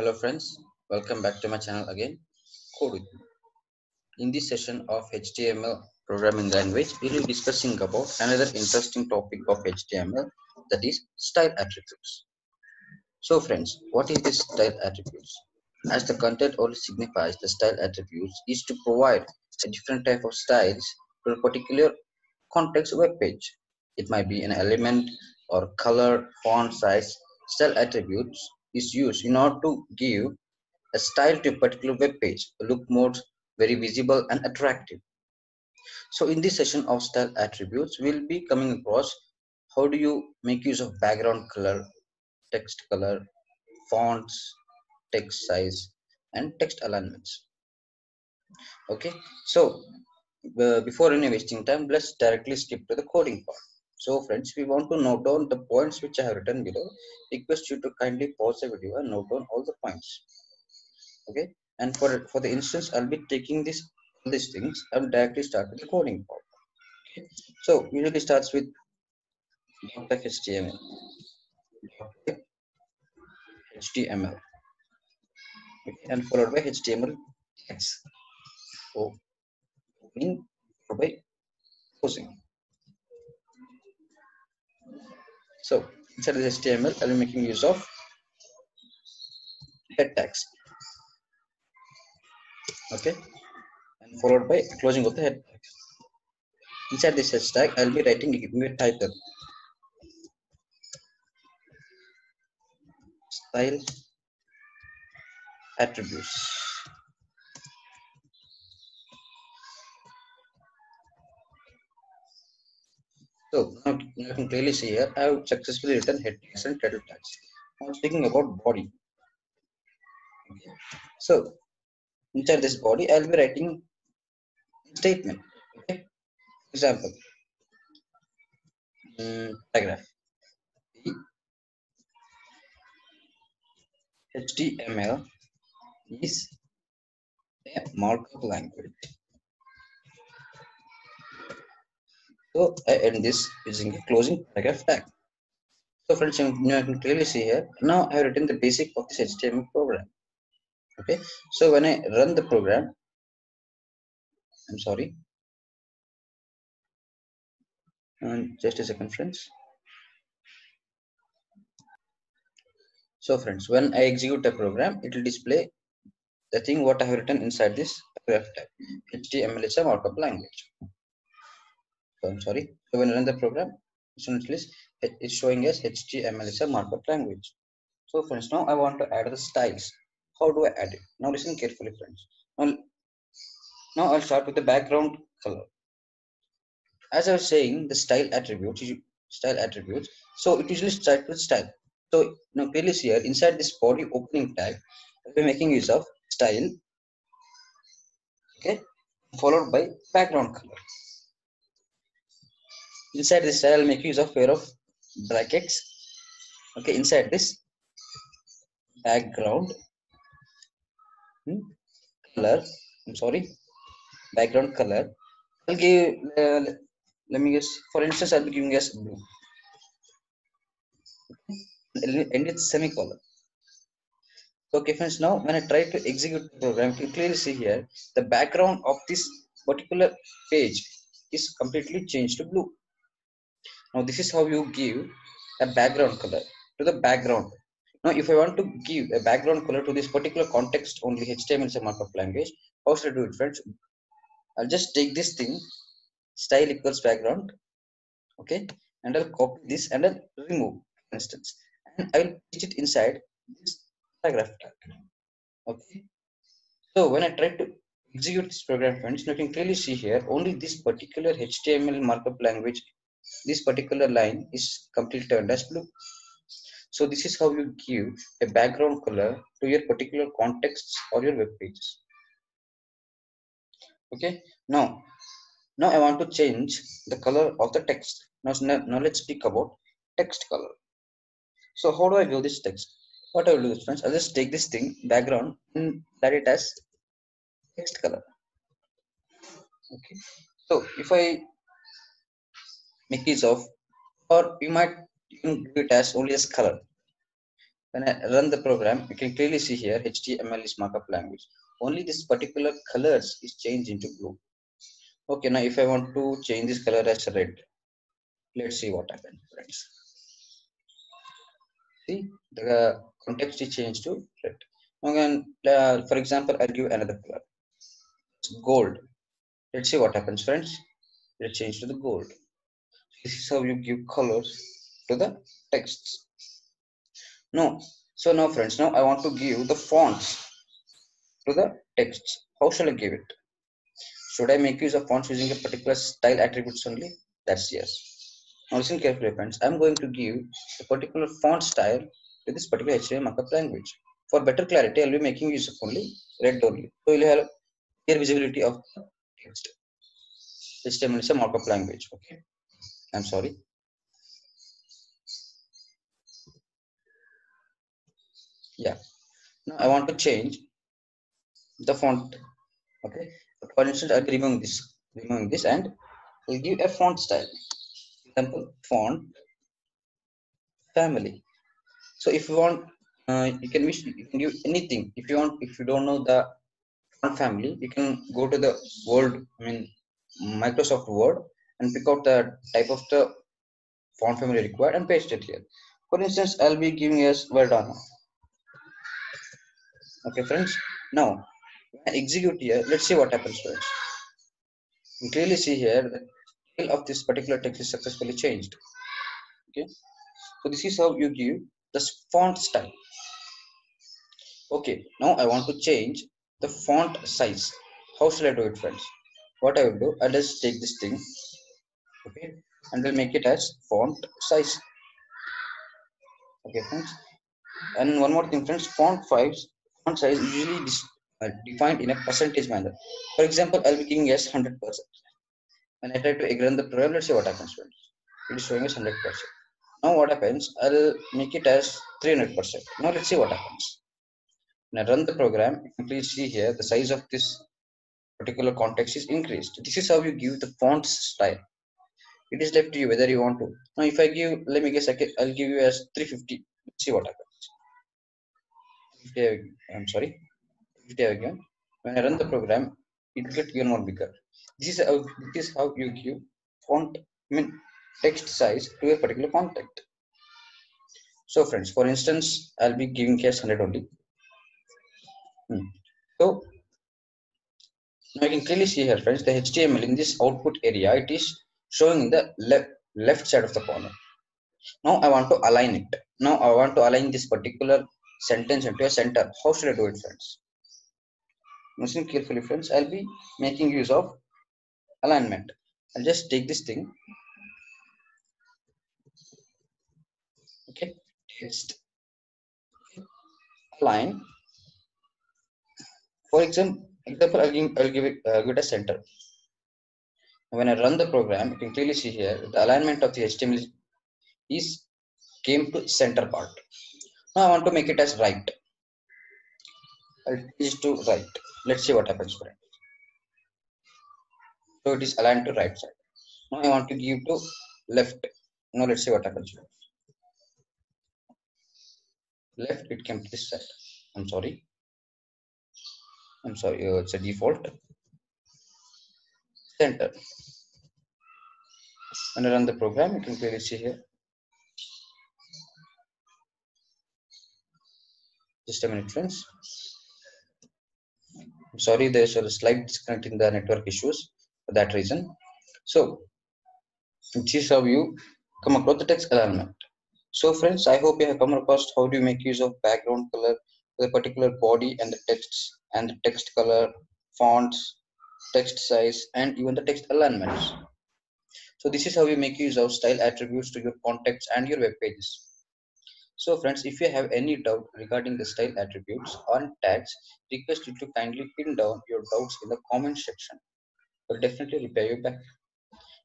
Hello friends, welcome back to my channel again, Code with me. In this session of HTML programming language, we will be discussing about another interesting topic of HTML that is style attributes. So friends, what is this style attributes? As the content only signifies the style attributes is to provide a different type of styles to a particular context web page. It might be an element or color, font size. Style attributes is used in order to give a style to a particular web page, look more very visible and attractive. So in this session of style attributes, we'll be coming across how do you make use of background color, text color, fonts, text size, and text alignments. Okay, so uh, before any wasting time, let's directly skip to the coding part. So friends, we want to note down the points which I have written below. Request you to kindly pause the video and note down all the points. Okay, and for for the instance, I'll be taking this these things. I'll directly start with the coding part. Okay, so usually starts with HTML. HTML. Okay, and followed by HTML text. So opening by closing. So inside this HTML, I'll be making use of head tags. Okay, and followed by closing of the head tag. Inside this head tag, I'll be writing a title. Style attributes. So now you can clearly see here, I have successfully written head tags and title tags. I'm speaking about body. Okay. So inside this body, I'll be writing statement. Okay. Example. Mm, paragraph. HTML is a markup language. So I end this using a closing paragraph tag. So friends, you can clearly see here. Now I have written the basic of this HTML program. Okay. So when I run the program, I'm sorry. And just a second, friends. So friends, when I execute a program, it will display the thing what I have written inside this paragraph tag. HTML is a markup language. So I'm sorry. So when I run the program, it's showing us HTML is a markup language. So friends, now I want to add the styles. How do I add it? Now listen carefully, friends. Now, now I'll start with the background color. As I was saying, the style attributes, style attributes. So it usually starts with style. So now clearly here inside this body opening tag, we're making use of style, okay, followed by background color. Inside this I'll make use of pair of brackets. Okay, inside this background hmm, color. I'm sorry, background color. I'll give. Uh, let me guess. For instance, I'll be giving us blue. Okay. And it's semicolon. Okay, friends. Now, when I try to execute the program, you clearly see here the background of this particular page is completely changed to blue. Now, this is how you give a background color to the background. Now, if I want to give a background color to this particular context only, HTML is a markup language. How should I do it, friends? I'll just take this thing, style equals background, okay, and I'll copy this and I'll remove, for instance, and I will paste it inside this paragraph tag. Okay. So when I try to execute this program, friends, you can clearly see here only this particular HTML markup language, this particular line is completely turned as blue. So this is how you give a background color to your particular contexts or your web pages. Okay. Now, now I want to change the color of the text. Now, now let's speak about text color. So how do I give this text? what I will do is friends, I'll just take this thing background and let it as text color. Okay. So if I make use of, or you might even do it as only as color. when I run the program, you can clearly see here HTML is markup language. Only this particular colors is changed into blue. Okay, now if I want to change this color as red, let's see what happens, friends. See, the context is changed to red. Again, uh, for example, I'll give another color. It's gold. Let's see what happens, friends. Let's change to the gold. This is how you give colors to the texts. No. So now friends, now I want to give the fonts to the texts. How shall I give it? Should I make use of fonts using a particular style attributes only? That's yes. Now listen carefully friends. I'm going to give a particular font style to this particular HTML markup language. For better clarity, I'll be making use of only red only. So you'll have clear visibility of text. HTML is a markup language. Okay. I'm sorry. yeah. Now i want to change the font. Okay. For instance i'll be removing this removing this and we'll give a font style. Example font family. So if you want uh, you can wish you can give anything. If you want if you don't know the font family you can go to the world. i mean microsoft word and pick out the type of the font family required and paste it here. For instance i'll be giving us verdana. Okay friends now execute here let's see what happens friends. You clearly see here the tail of this particular text is successfully changed. Okay? So this is how you give the font style. Okay now i want to change the font size. How shall i do it friends? What i will do i'll just take this thing okay and we'll make it as font size okay friends and one more thing friends font size font size usually uh, defined in a percentage manner. For example, I'll be giving s 100%. When I try to run the program, let's see what happens. Friends. It is showing us 100%. Now what happens? I'll make it as 300%. Now let's see what happens. When I run the program, you can please see here the size of this particular context is increased. This is how you give the font style. It is left to you whether you want to. Now if I give, let me guess, I can, I'll give you as 350. Let's see what happens. I'm sorry, 50 again. When I run the program, it will get even more bigger. This is how this is how you give font, I mean text size to a particular content. So friends, for instance, I'll be giving case 100 only. Hmm. So now you can clearly see here, friends, the HTML in this output area, it is showing in the left left side of the column. Now I want to align it. Now I want to align this particular sentence into a center. How should I do it, friends? Listen carefully, friends. I'll be making use of alignment. I'll just take this thing. Okay, text. Align. For example, example I'll give, I'll give it, uh, give it a center. When I run the program, you can clearly see here the alignment of the HTML is came to center part. Now I want to make it as right. I'll change to right. Let's see what happens for it. So it is aligned to right side. Now I want to give to left. Now let's see what happens. Left it came to this side. I'm sorry. I'm sorry, it's a default. Center. When I run the program, you can clearly see here Just a minute, friends. I'm sorry, there's a slight disconnect in the network issues for that reason. So, this is how you come across the text alignment. So, friends, I hope you have come across how do you make use of background color the particular body and the text and the text color, fonts, text size, and even the text alignments. So this is how you make use of style attributes to your context and your web pages. So friends, if you have any doubt regarding the style attributes or tags, request you to kindly pin down your doubts in the comment section. We'll definitely reply you back.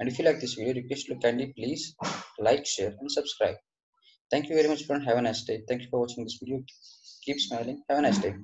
And if you like this video, request you to kindly please like, share and subscribe. Thank you very much friend. Have a nice day. Thank you for watching this video. Keep smiling. Have a nice day.